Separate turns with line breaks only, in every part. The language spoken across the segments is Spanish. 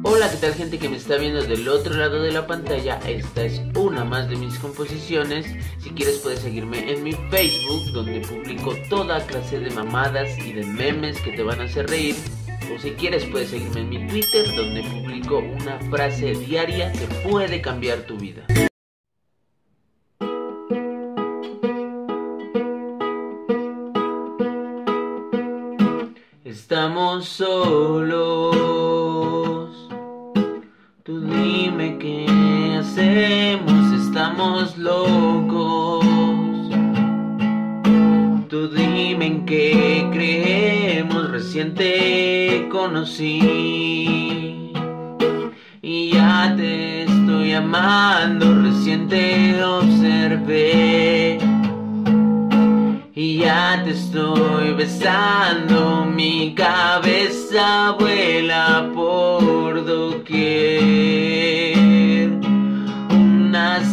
Hola, ¿qué tal gente que me está viendo del otro lado de la pantalla? Esta es una más de mis composiciones. Si quieres puedes seguirme en mi Facebook, donde publico toda clase de mamadas y de memes que te van a hacer reír. O si quieres puedes seguirme en mi Twitter, donde publico una frase diaria que puede cambiar tu vida. Estamos solos. Tú dime qué hacemos, estamos locos. Tú dime en qué creemos, recién te conocí. Y ya te estoy amando, recién te observé. Y ya te estoy besando, mi cabeza vuela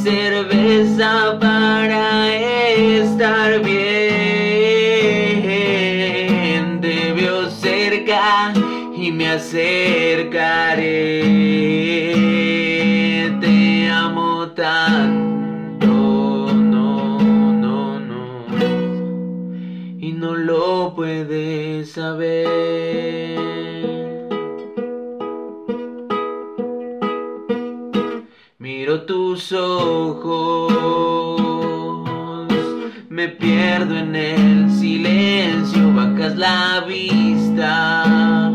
cerveza para estar bien. Te veo cerca y me acercaré. Te amo tanto. y no lo puedes saber. Miro tus ojos, me pierdo en el silencio, bajas la vista.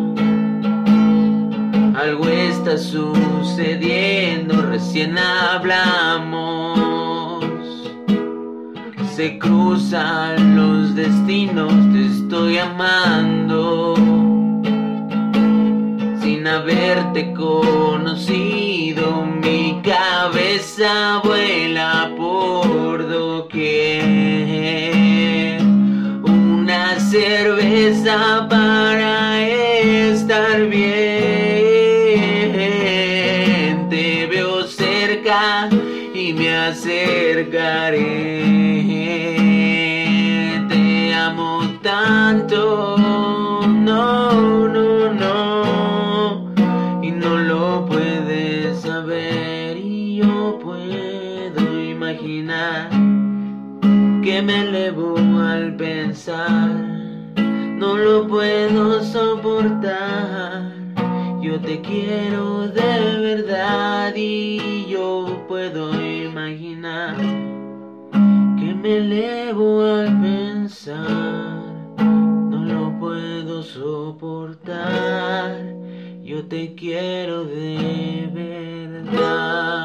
Algo está sucediendo, recién hablamos se cruzan los destinos, te estoy amando. Sin haberte conocido, mi cabeza vuela por doquier. Una cerveza para estar bien. Te veo cerca y me acercaré. Te amo tanto, no, no, no, y no lo puedes saber. Que me elevo al pensar, no lo puedo soportar. Yo te quiero de verdad y yo puedo imaginar que me elevo al pensar, no lo puedo soportar. Yo te quiero de verdad.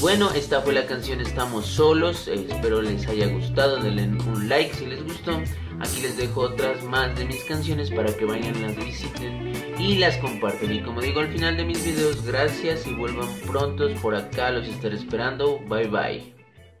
Bueno, esta fue la canción Estamos Solos. Eh, espero les haya gustado. Denle un like si les gustó. Aquí les dejo otras más de mis canciones para que vayan, las visiten y las comparten. Y como digo al final de mis videos, gracias y vuelvan prontos por acá. Los estaré esperando. Bye bye.